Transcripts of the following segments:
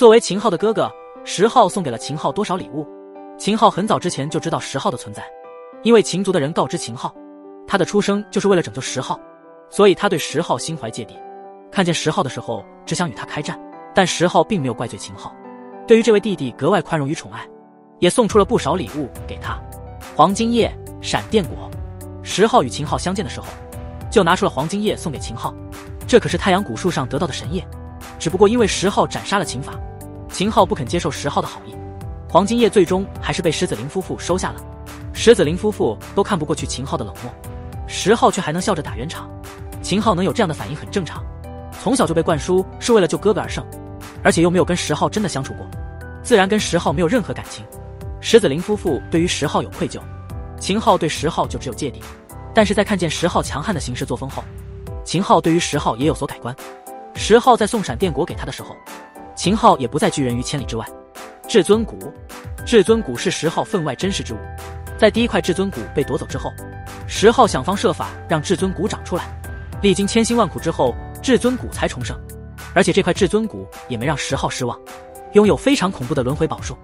作为秦昊的哥哥，石昊送给了秦昊多少礼物？秦昊很早之前就知道石昊的存在，因为秦族的人告知秦昊，他的出生就是为了拯救石昊，所以他对石昊心怀芥蒂。看见石昊的时候，只想与他开战。但石昊并没有怪罪秦昊，对于这位弟弟格外宽容与宠爱，也送出了不少礼物给他：黄金叶、闪电果。石昊与秦昊相见的时候，就拿出了黄金叶送给秦昊，这可是太阳古树上得到的神叶。只不过因为石昊斩杀了秦法，秦昊不肯接受石昊的好意，黄金叶最终还是被石子林夫妇收下了。石子林夫妇都看不过去秦昊的冷漠，石昊却还能笑着打圆场。秦昊能有这样的反应很正常，从小就被灌输是为了救哥哥而生，而且又没有跟石昊真的相处过，自然跟石昊没有任何感情。石子林夫妇对于石昊有愧疚，秦昊对石昊就只有芥蒂。但是在看见石昊强悍的行事作风后，秦昊对于石昊也有所改观。石昊在送闪电果给他的时候，秦昊也不再拒人于千里之外。至尊骨，至尊骨是十号分外珍视之物。在第一块至尊骨被夺走之后，十号想方设法让至尊骨长出来，历经千辛万苦之后，至尊骨才重生。而且这块至尊骨也没让十号失望，拥有非常恐怖的轮回宝术，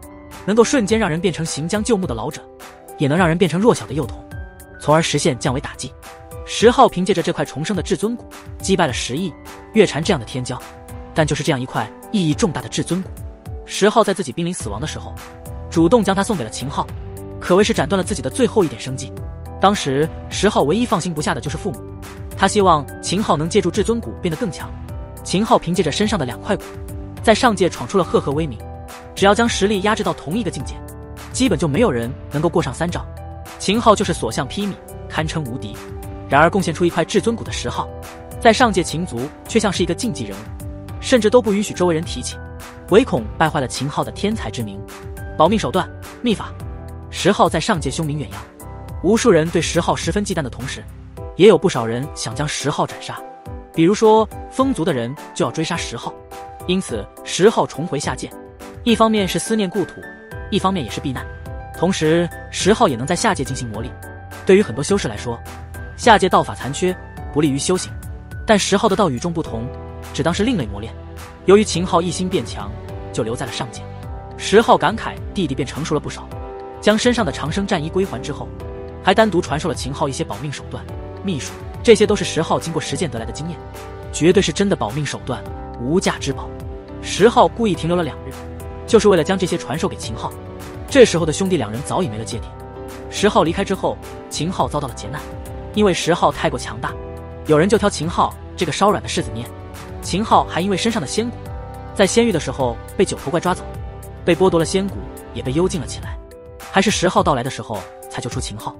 能够瞬间让人变成行将就木的老者，也能让人变成弱小的幼童，从而实现降维打击。十号凭借着这块重生的至尊骨，击败了十亿、月禅这样的天骄。但就是这样一块意义重大的至尊骨，石昊在自己濒临死亡的时候，主动将它送给了秦昊，可谓是斩断了自己的最后一点生机。当时石昊唯一放心不下的就是父母，他希望秦昊能借助至尊骨变得更强。秦昊凭借着身上的两块骨，在上界闯出了赫赫威名。只要将实力压制到同一个境界，基本就没有人能够过上三招。秦昊就是所向披靡，堪称无敌。然而，贡献出一块至尊骨的石昊，在上界秦族却像是一个禁忌人物，甚至都不允许周围人提起，唯恐败坏了秦昊的天才之名。保命手段、秘法，石昊在上界凶名远扬，无数人对石昊十分忌惮的同时，也有不少人想将石昊斩杀。比如说，风族的人就要追杀石昊，因此石昊重回下界，一方面是思念故土，一方面也是避难。同时，石昊也能在下界进行磨砺。对于很多修士来说，下界道法残缺，不利于修行，但石昊的道与众不同，只当是另类磨练。由于秦昊一心变强，就留在了上界。石昊感慨弟弟变成熟了不少，将身上的长生战衣归还之后，还单独传授了秦昊一些保命手段、秘术，这些都是石昊经过实践得来的经验，绝对是真的保命手段，无价之宝。石昊故意停留了两日，就是为了将这些传授给秦昊。这时候的兄弟两人早已没了芥蒂。石昊离开之后，秦昊遭到了劫难。因为石昊太过强大，有人就挑秦昊这个稍软的柿子捏。秦昊还因为身上的仙骨，在仙域的时候被九头怪抓走，被剥夺了仙骨，也被幽禁了起来。还是十号到来的时候才救出秦昊。